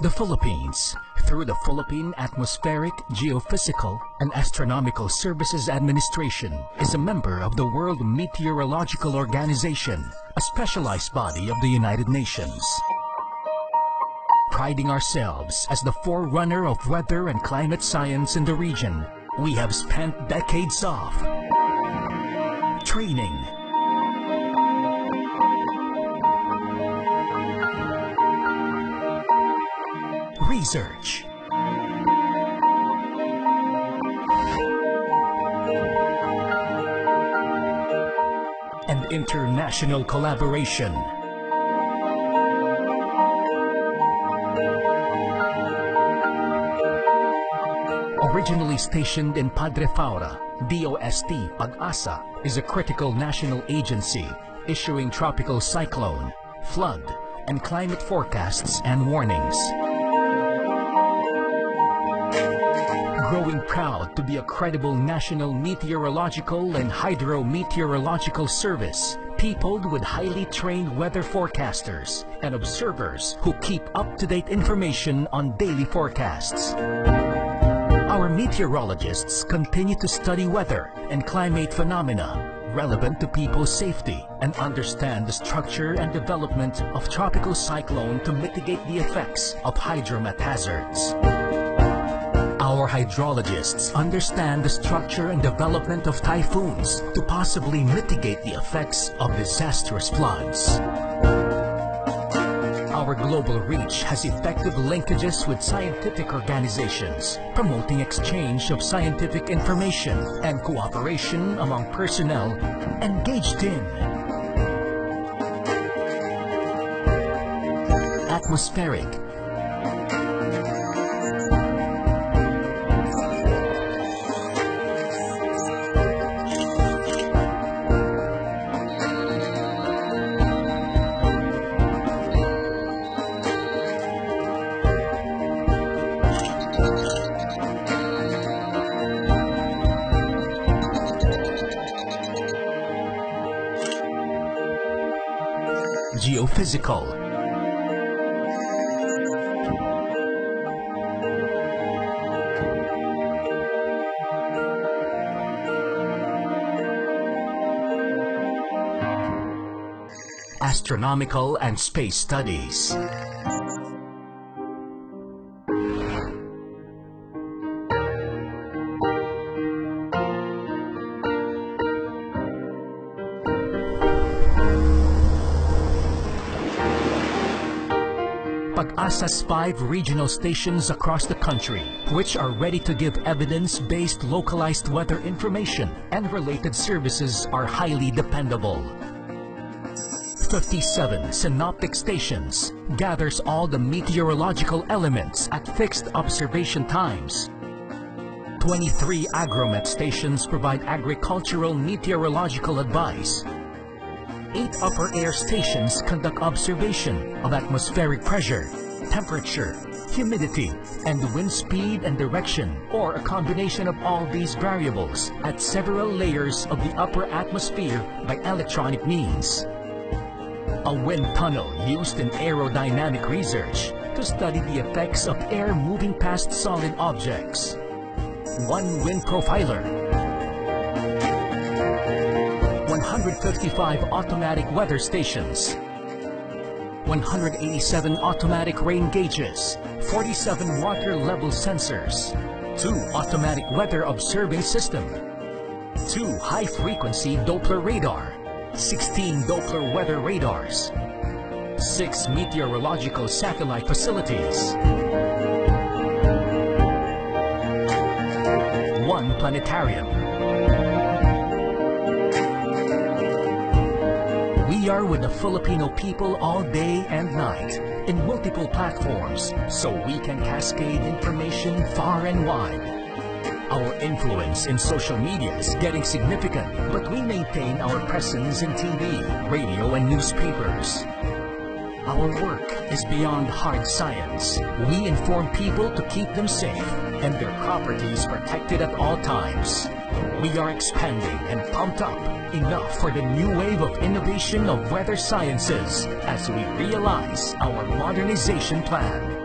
The Philippines, through the Philippine Atmospheric, Geophysical, and Astronomical Services Administration, is a member of the World Meteorological Organization, a specialized body of the United Nations. Priding ourselves as the forerunner of weather and climate science in the region, we have spent decades of training, research, and international collaboration. Originally stationed in Padre Faura, DOST PAGASA is a critical national agency issuing tropical cyclone, flood, and climate forecasts and warnings. Growing proud to be a credible national meteorological and hydrometeorological service, peopled with highly trained weather forecasters and observers who keep up-to-date information on daily forecasts. Our meteorologists continue to study weather and climate phenomena relevant to people's safety and understand the structure and development of tropical cyclone to mitigate the effects of hydromet hazards. Our hydrologists understand the structure and development of typhoons to possibly mitigate the effects of disastrous floods. Our global reach has effective linkages with scientific organizations, promoting exchange of scientific information and cooperation among personnel engaged in atmospheric, geophysical, astronomical and space studies. PAGASA's five regional stations across the country, which are ready to give evidence-based localized weather information and related services are highly dependable. 57 synoptic stations gathers all the meteorological elements at fixed observation times. 23 agromet stations provide agricultural meteorological advice eight upper air stations conduct observation of atmospheric pressure, temperature, humidity, and wind speed and direction, or a combination of all these variables at several layers of the upper atmosphere by electronic means. A wind tunnel used in aerodynamic research to study the effects of air moving past solid objects. One wind profiler 155 automatic weather stations, 187 automatic rain gauges, 47 water level sensors, 2 automatic weather observing system, 2 high-frequency Doppler radar, 16 Doppler weather radars, 6 meteorological satellite facilities, 1 planetarium, We are with the Filipino people all day and night in multiple platforms so we can cascade information far and wide. Our influence in social media is getting significant, but we maintain our presence in TV, radio, and newspapers. Our work is beyond hard science. We inform people to keep them safe and their properties protected at all times. We are expanding and pumped up enough for the new wave of innovation of weather sciences as we realize our modernization plan.